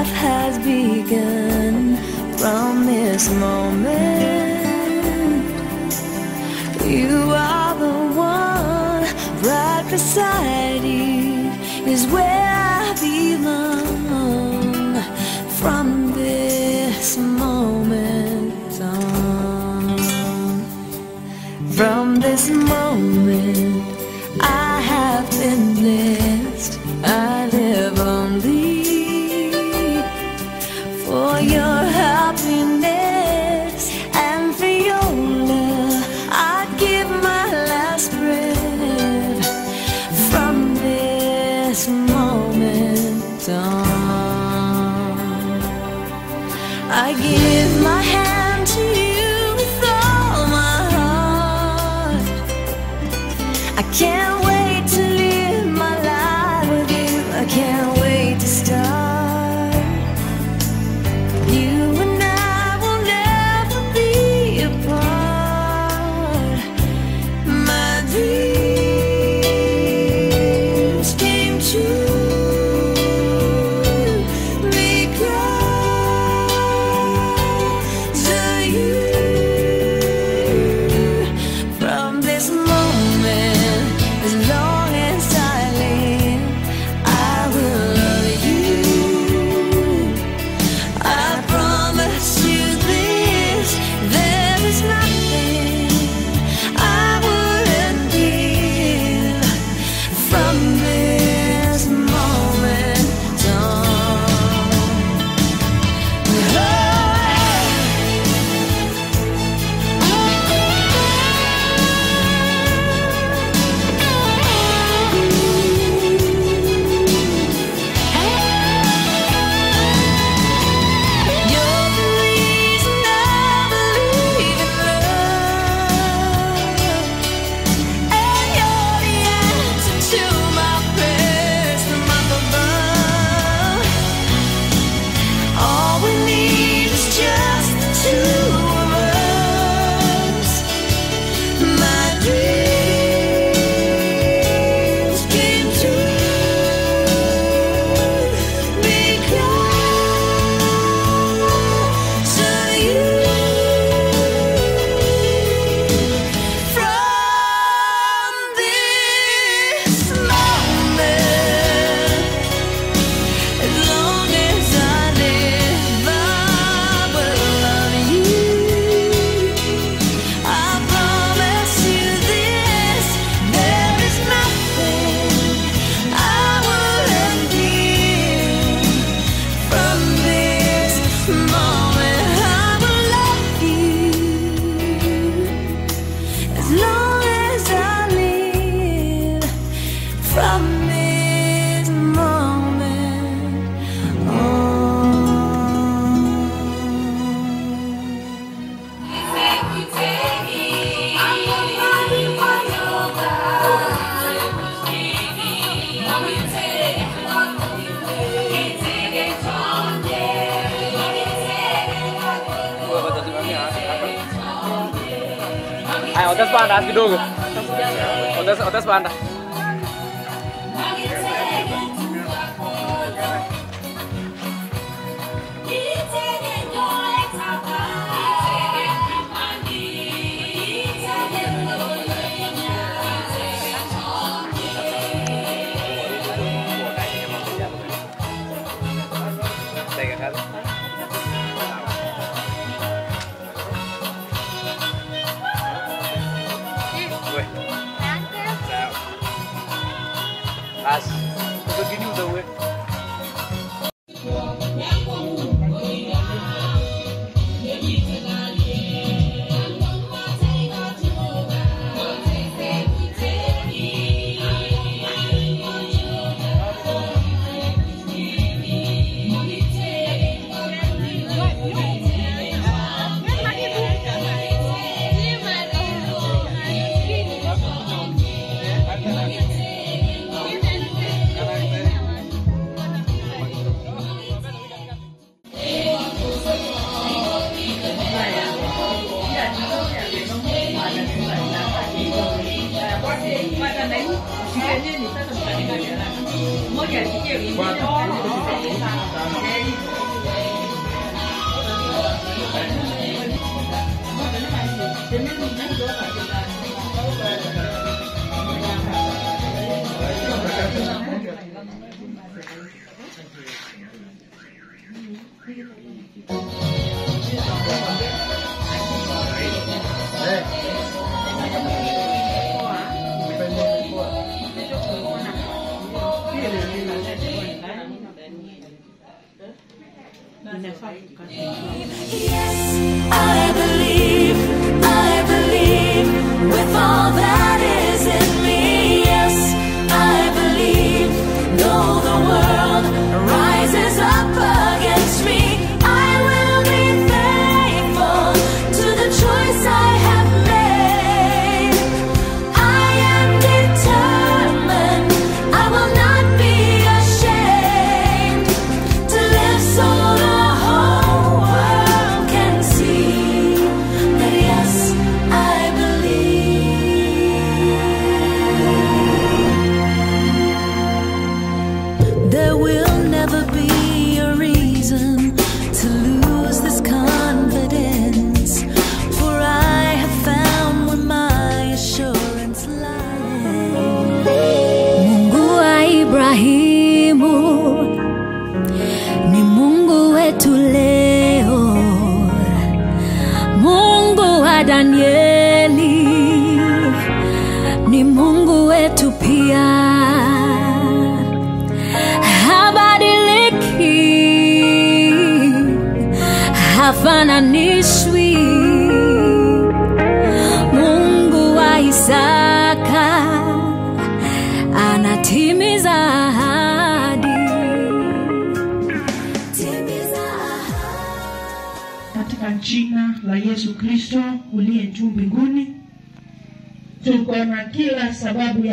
Life has begun from this moment.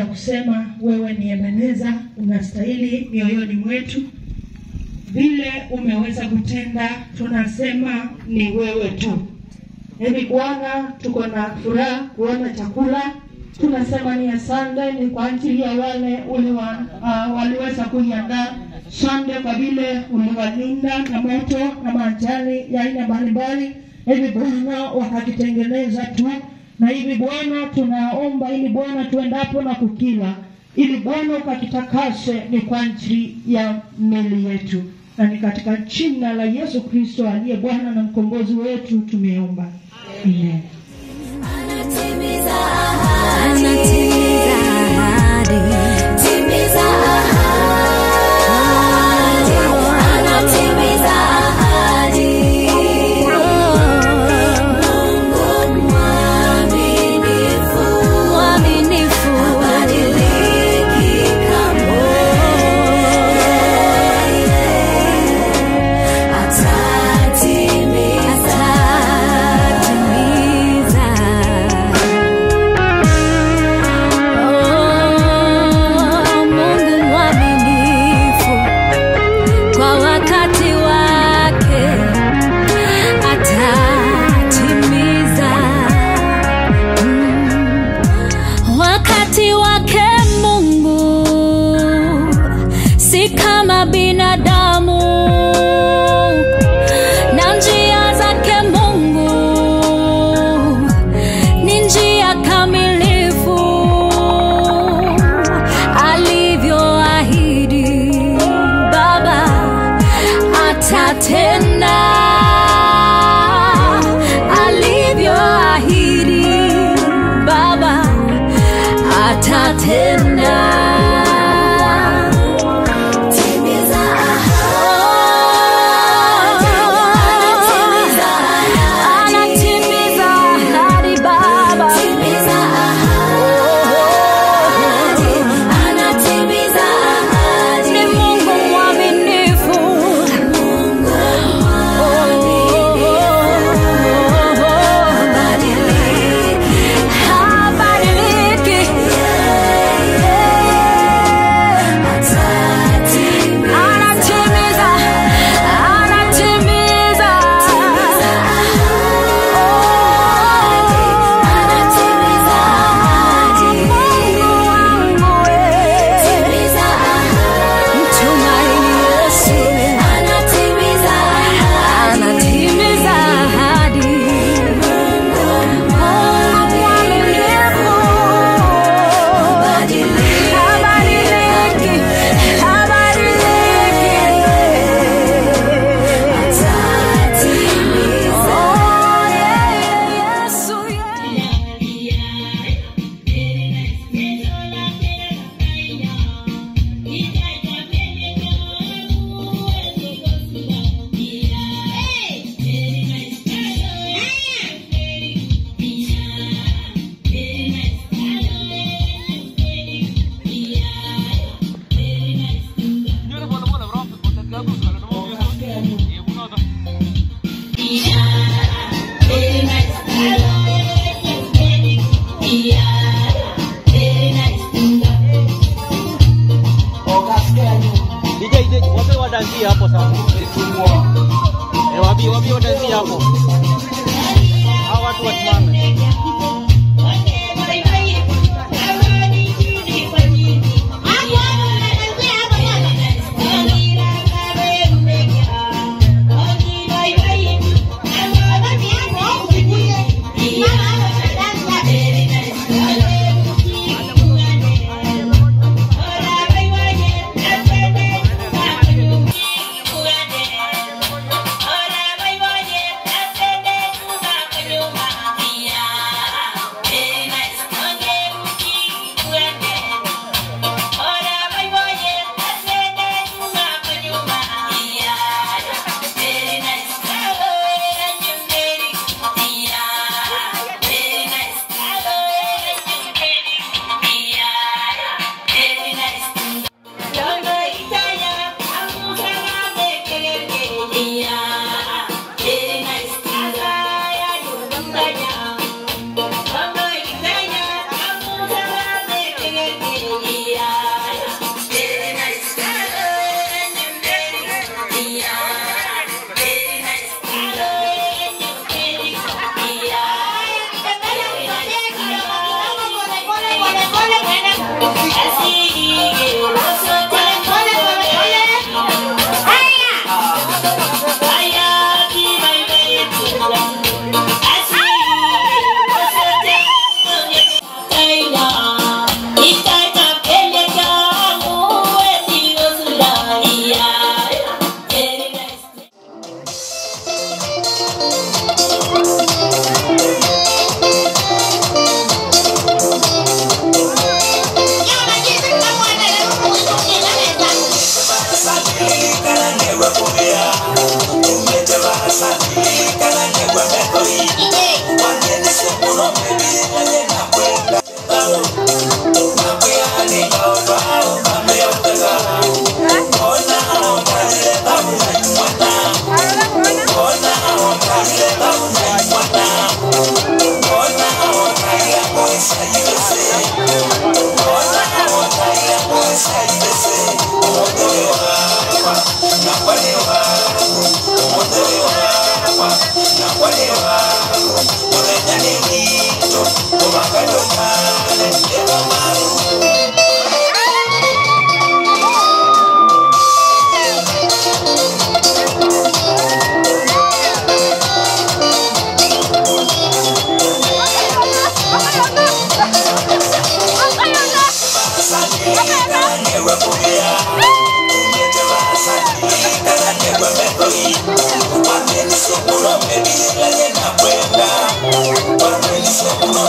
Kusema wewe ni Ebeneza, unastahili mioyoni mwetu. Vile umeweza kutenda, tunasema ni wewe tu. Hivi Bwana, tuko na furaha kuona chakula, tunasema ni asante, ni kwa ajili ya wale uliwa, uh, waliweza kuiandaa sande, kwa vile uliwalinda na moto na majali ya aina mbalimbali. Hivi Bwana, wakakitengeneza tu na hivi Bwana, tunaomba ili Bwana tuendapo na kukila, ili Bwana ukakitakase, ni kwa ajili ya meli yetu, na ni katika jina la Yesu Kristo aliye Bwana na mkombozi wetu tumeomba, amen.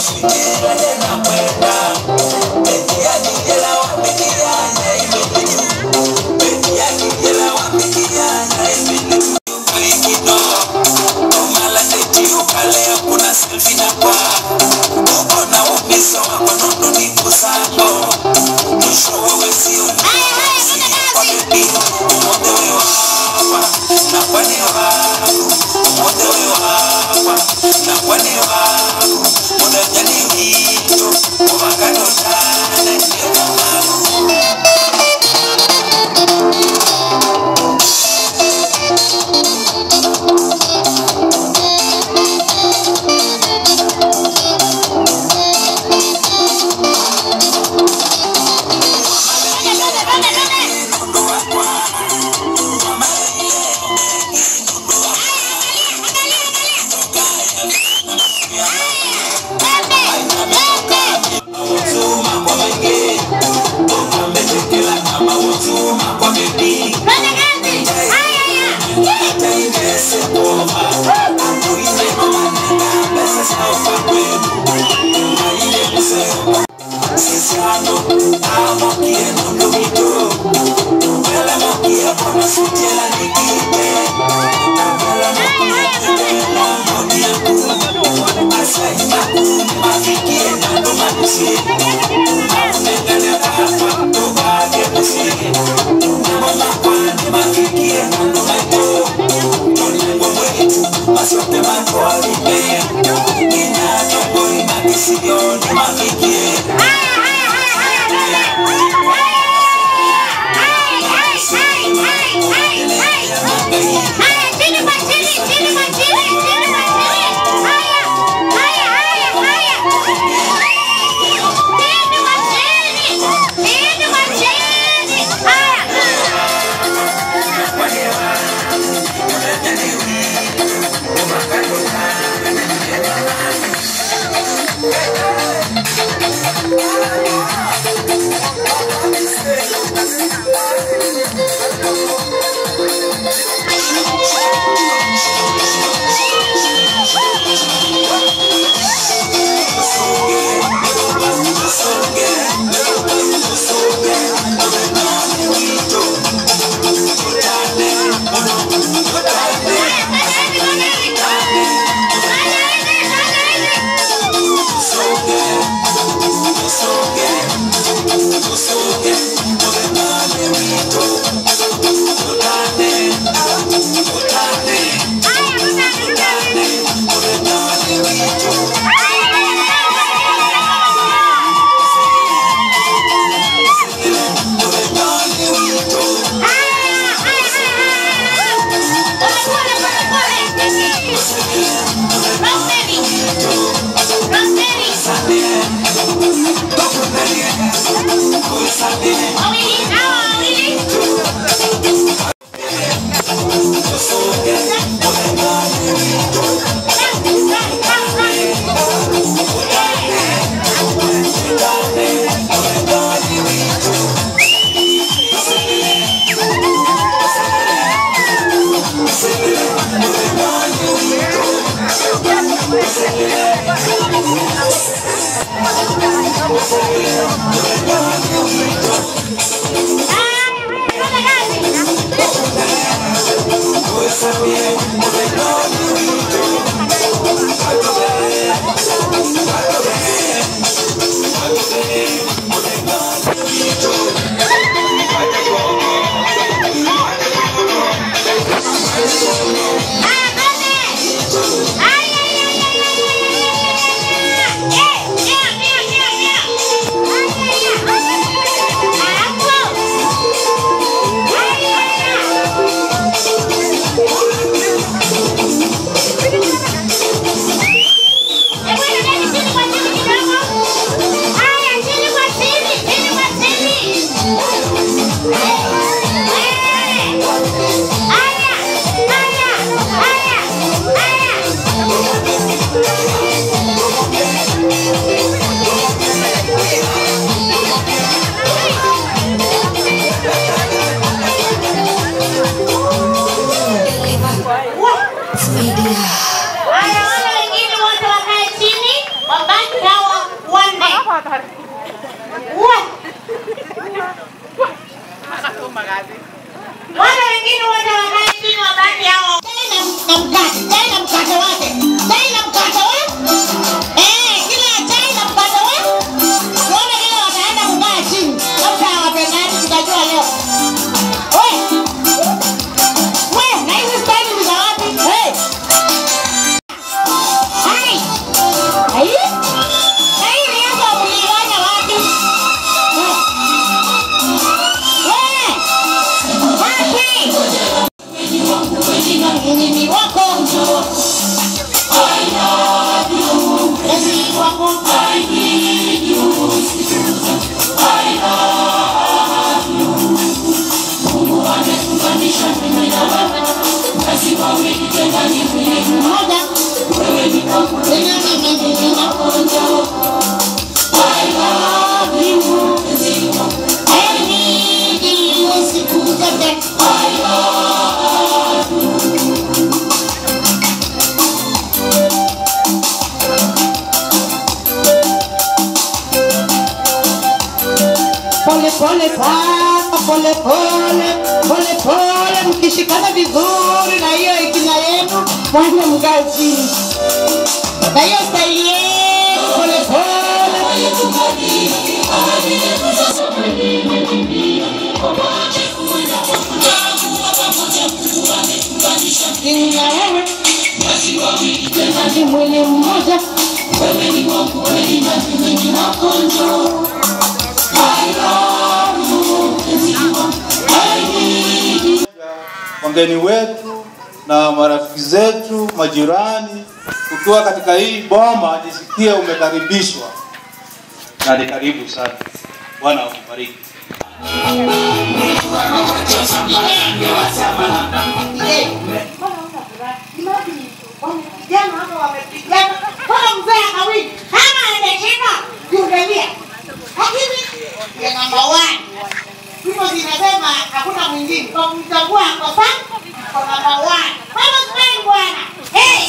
si quiere la cuenta. vanokwa nawane vako mudanyani mito kuvakanotana nevamai Thank you. pia umekaribishwa na ni karibu sana. Bwana akubariki. hakuna mwingine kwa kumtambua kwa namba 1 kama kweli bwana hey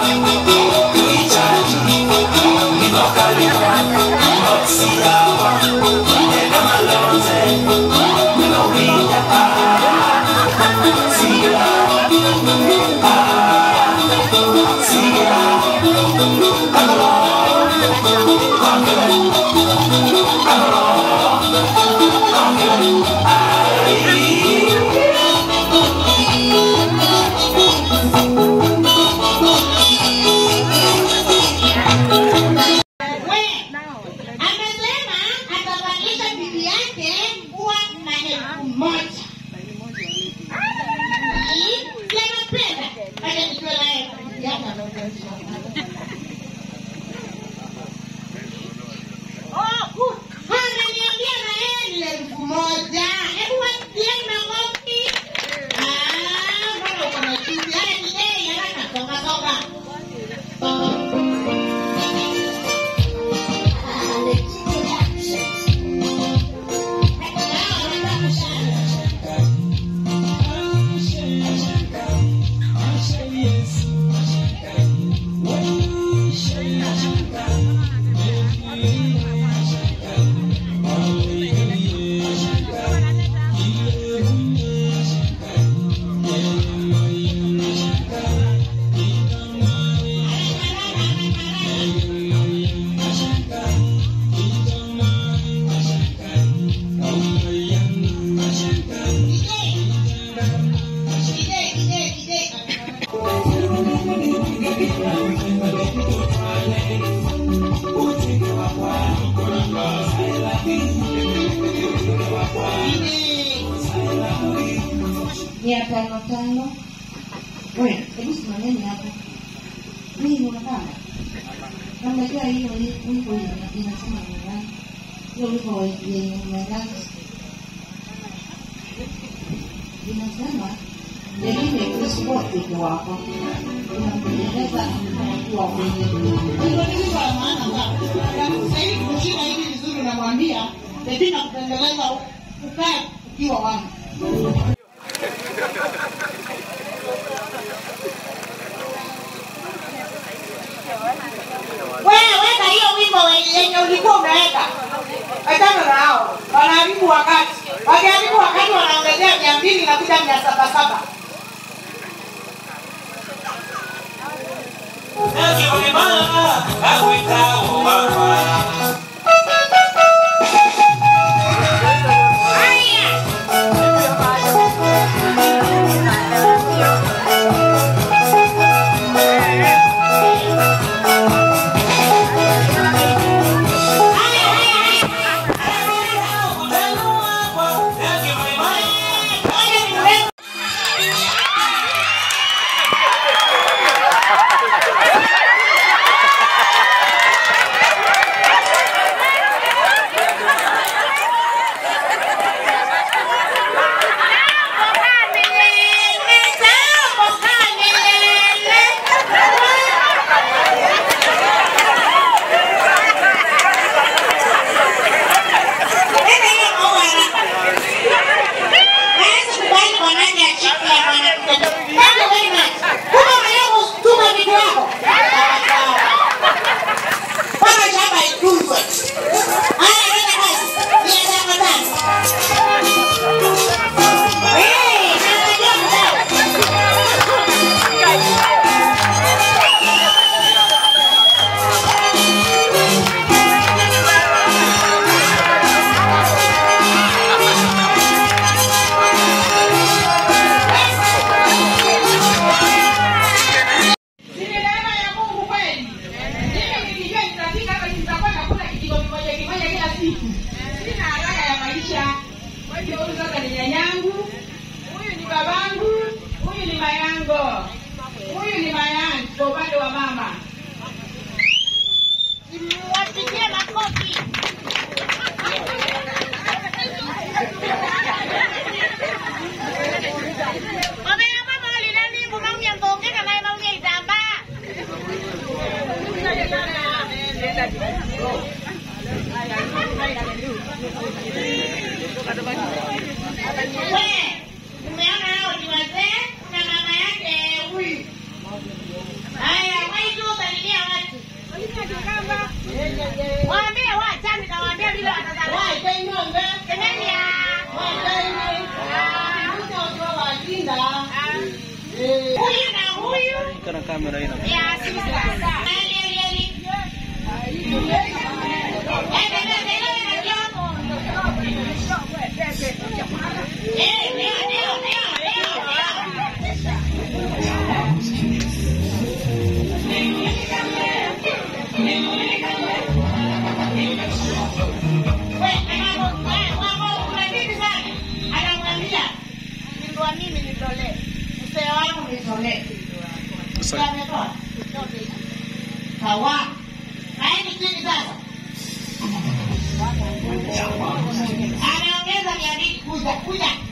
yenye ulikuwa umeweka. Achana na hao, wanaharibu wakati. Wakiharibu wakati, wanaongezea mia mbili na kuja mia saba saba. Đẹp quá!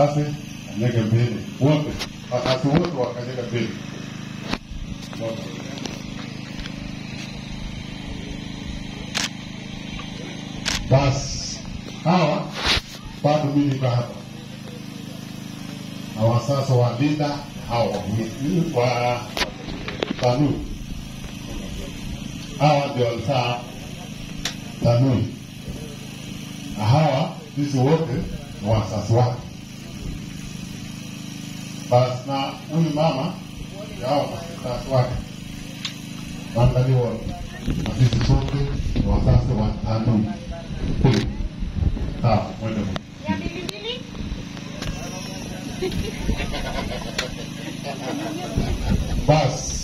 Safi kanyaga mbele wote, wakati wote wakanyaga mbele basi. Hawa bado mimi niko hapa, hawa walinda hawa wa TANUI, hawa. Ndio walisaa TANUI, hawa sisi wote ni wasasi wake. bas na huyu mama au wake. Waangalie wao, na sisi sote wasasa watano sawa, mwende. Basi.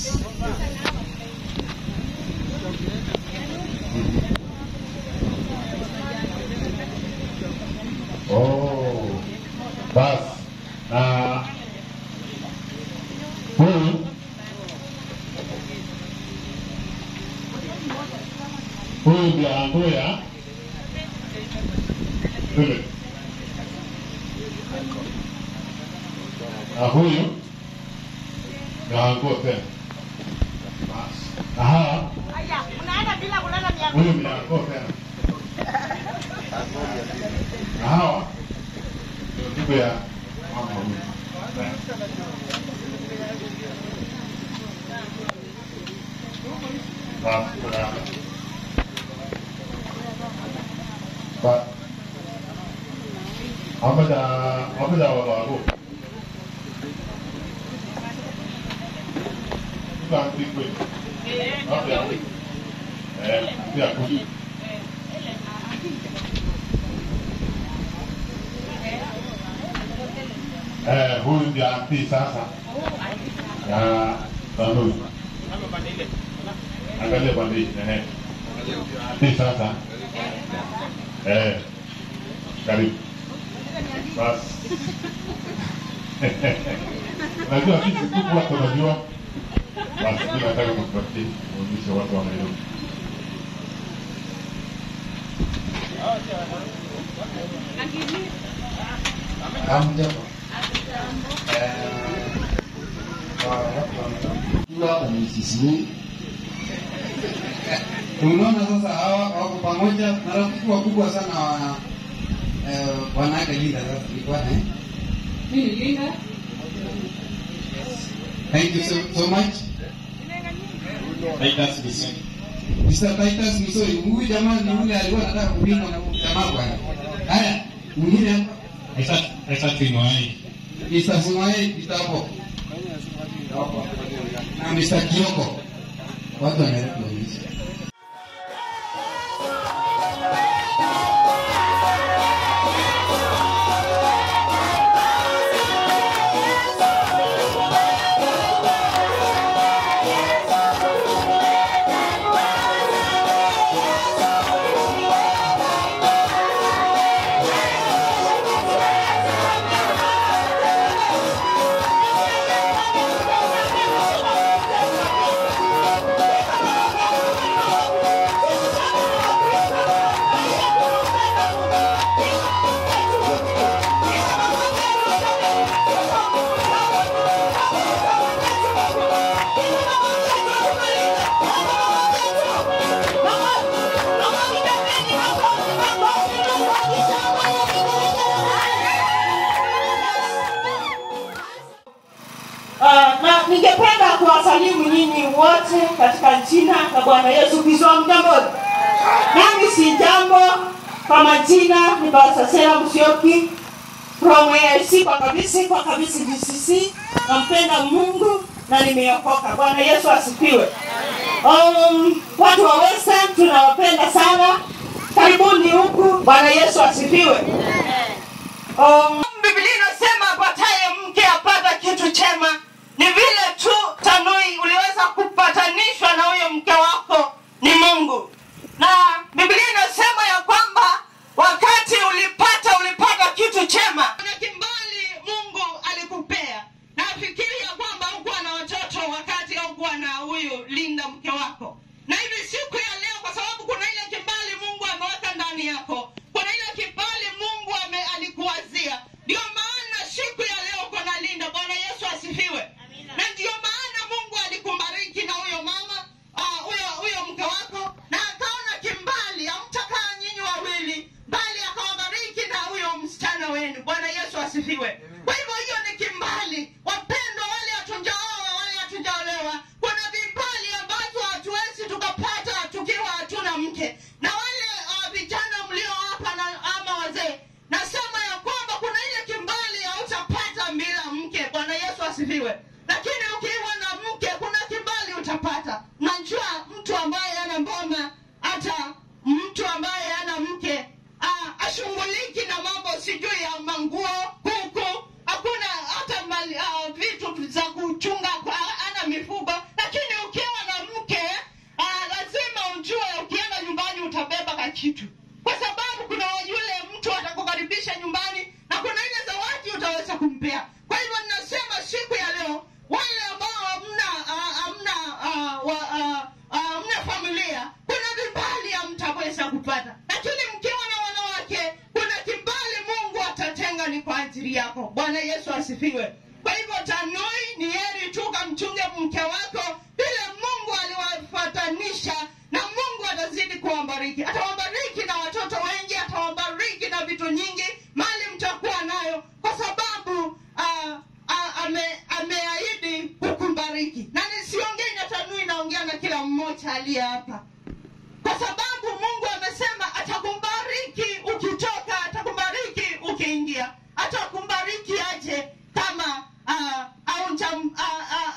Yeah. Eh, huyu ndiye anatii sasa ya Tanzania. Angalia pande hii. Eh. Hii sasa. Eh. Karibu. Basi. Unajua kitu kubwa tunajua masikini unaona sasa, hawa wako pamoja, marafiki wakubwa sana wa wanawake. Linda sasa ilikuwa eh, mimi Linda, thank you so, so much Vitus Misoi. Mr. Vitus Misoi, huyu jamaa ni yule alikuwa anataka kupinga jamaa kwa haya. Mwingine hapa. Esa esa Timoi. Mr. Simoi kitapo. Na Mr. Kioko. Watu wanaelewa hizo. Basasera Musyoki from AIC kwa kabisa kwa kabisa GCC. Nampenda Mungu na nimeokoka. Bwana Yesu asifiwe. Um, watu wa Western tunawapenda sana. Karibuni huku. Bwana Yesu asifiwe. Um, see what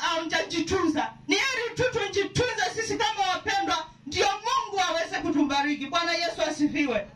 haujajituza. Ni heri tutujitunze sisi kama wapendwa, ndio Mungu aweze kutubariki. Bwana Yesu asifiwe.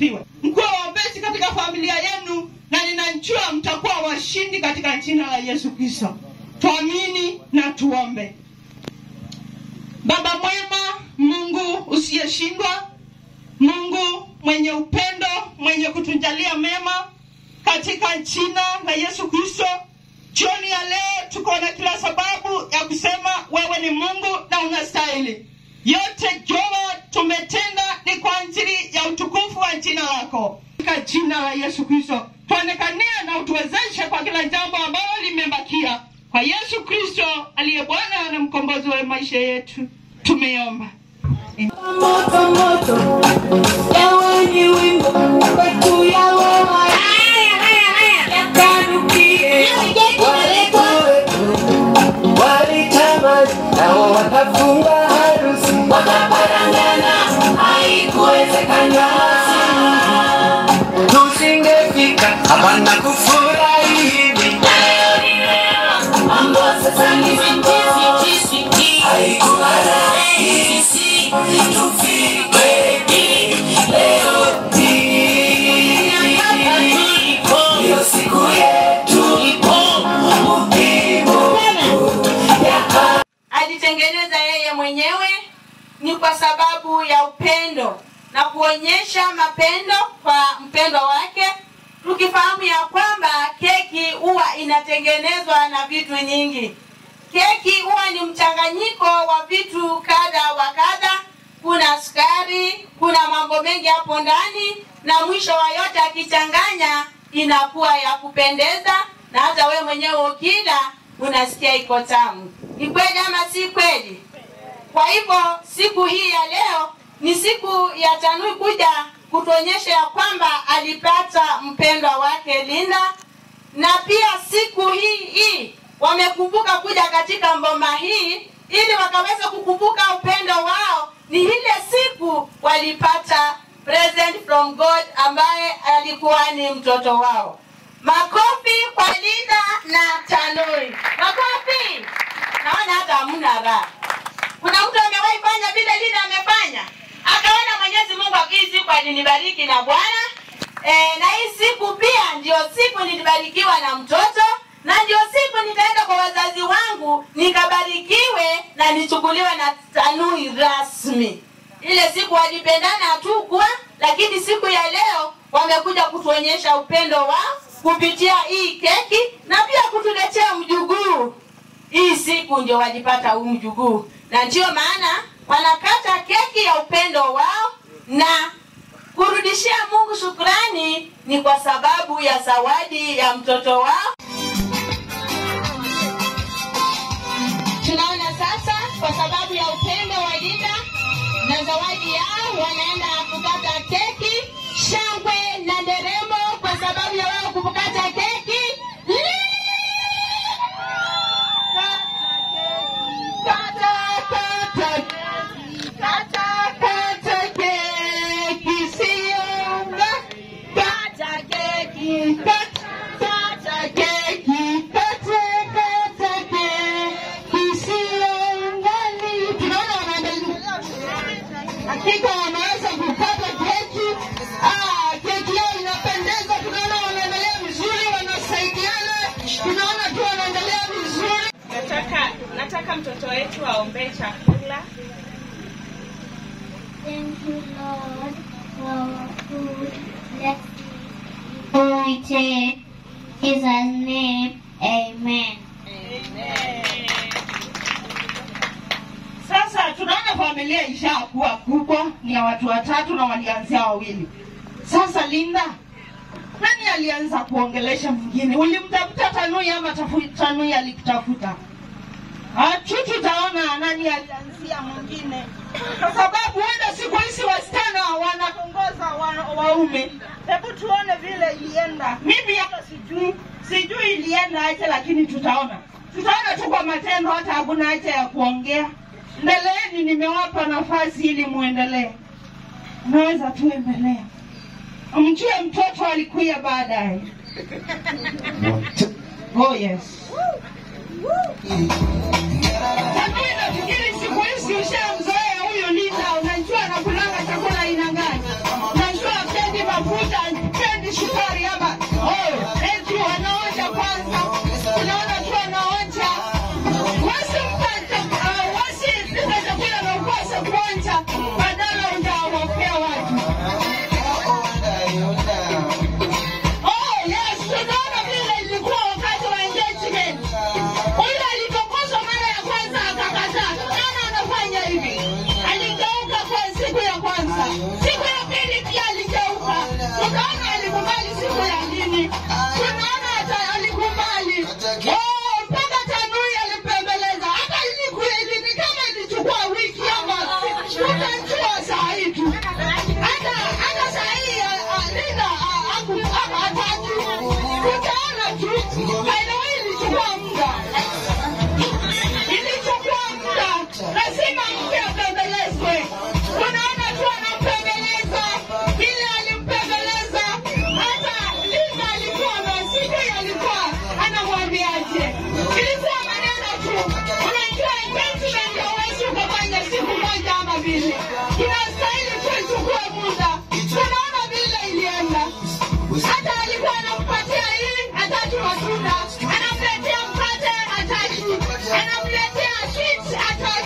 Asifiwe mkuwa waombezi katika familia yenu na ninajua mtakuwa washindi katika jina la yesu kristo ni kwa sababu ya upendo na kuonyesha mapendo kwa mpendo wake. Tukifahamu ya kwamba keki huwa inatengenezwa na vitu nyingi. Keki huwa ni mchanganyiko wa vitu kadha wa kadha. Kuna sukari kuna mambo mengi hapo ndani na mwisho wa yote akichanganya inakuwa ya kupendeza na hata we mwenyewe ukila unasikia iko tamu. Ni kweli ama si kweli kwa hivyo siku hii ya leo ni siku ya tanui kuja kutuonyesha ya kwamba alipata mpendwa wake linda. Na pia siku hii hii wamekumbuka kuja katika mboma hii ili wakaweza kukumbuka upendo wao. Ni ile siku walipata present from god ambaye alikuwa ni mtoto wao. Makofi kwa linda na tanui. Makofi! Naona hata hamna raha kuna mtu amewahi fanya vile linda amefanya? Akaona mwenyezi mungu akii siku alinibariki na bwana. E, na hii siku pia ndio siku nilibarikiwa na mtoto na ndio siku nitaenda kwa wazazi wangu nikabarikiwe na nichukuliwe na tanui rasmi. Ile siku walipendana tu kwa lakini siku ya leo wamekuja kutuonyesha upendo wao kupitia hii keki na pia kutuletea mjuguu. Hii siku ndio walipata huu mjuguu na ndiyo maana wanakata keki ya upendo wao na kurudishia mungu shukrani ni kwa sababu ya zawadi ya mtoto wao. Tunaona sasa kwa sababu ya upendo wa Dida na zawadi yao wanaenda kukata keki For our food. Let's it. Jesus' name, amen. Sasa tunaona familia ishakuwa kubwa, ni ya watu watatu na walianzia wawili. Sasa Linda, nani alianza kuongelesha mwingine? Ulimtafuta Tanui ama Tanui alikutafuta? Tutaona nani alianzia mwingine, kwa sababu huenda siku hizi wasichana wanatongoza waume. Hebu tuone vile ilienda. Mimi hata sijui, sijui ilienda aje, lakini tutaona, tutaona tu kwa matendo, hata hakuna haja ya kuongea. Endeleeni, nimewapa nafasi ili muendelee. naweza tu endelea, mjue mtoto alikuya baadaye. Oh yes. Woo. nafikiri siku hizi ushamzoea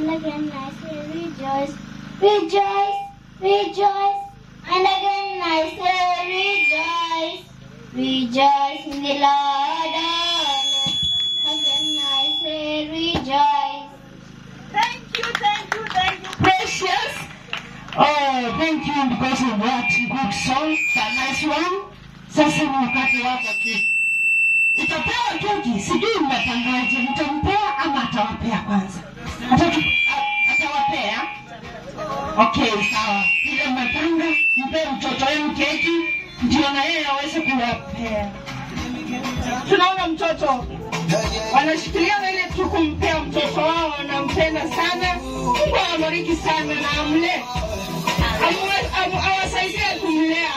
listen again, I say rejoice. Rejoice, rejoice, and again I say rejoice. Rejoice in the Lord, rejoice. Thank you, thank you, thank you, precious. Oh, thank you because of what good song, a nice one. Sasa wakati wako tu. Utapewa tuki, sijui mnapangaje, mtampea ama atawapea kwanza? Atawapea? Okay, sawa. Ile mnapanga, mpe mtoto wenu keki, ndio na yeye aweze kuwapea. Tunaona mtoto wanashikilia na ile wetu kumpea mtoto wao, wanampenda sana. Mungu awabariki sana na amle, awasaidie kumlea.